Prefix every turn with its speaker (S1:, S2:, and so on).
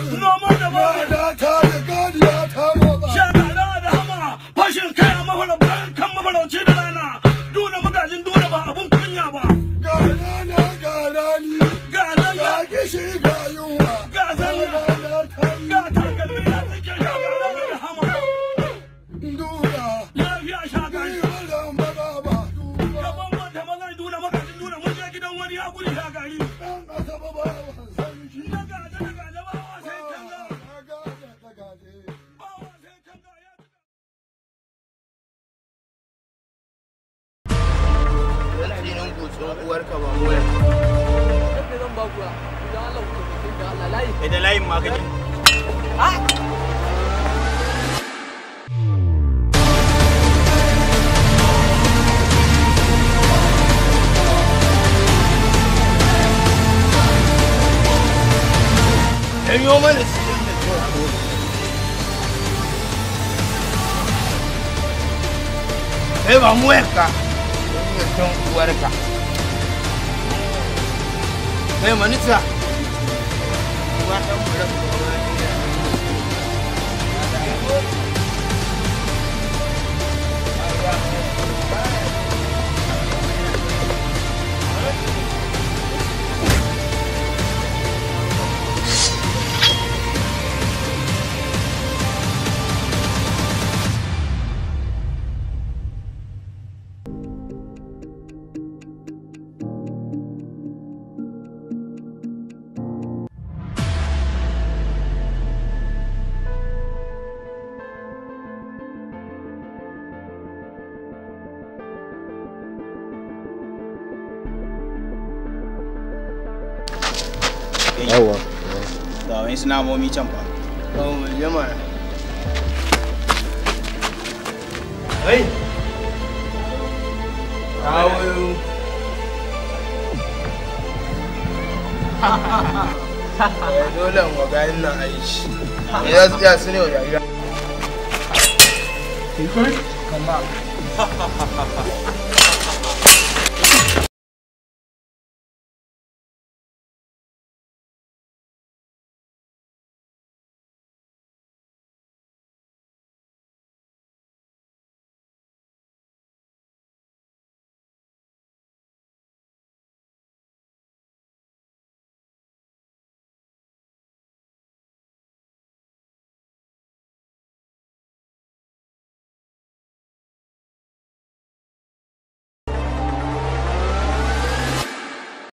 S1: noma da ba ya
S2: Tsinin gutsun uwarka ba mu waya.
S3: Yadda zan ba kuwa, idan Allah ku taimake da Allah layi.
S2: Kai da layin ma kake. Janyo mana silin da kyau. Kai ba mu wayarka. Wani ya san uwarka. Kai manita. Ɗan mu rabu da wani wani sinamomi can fa. Kawo mai jama. Kai! Kawo. Eh, Dole in waga ina aiki. Ya tsaya su ne wa rayuwa.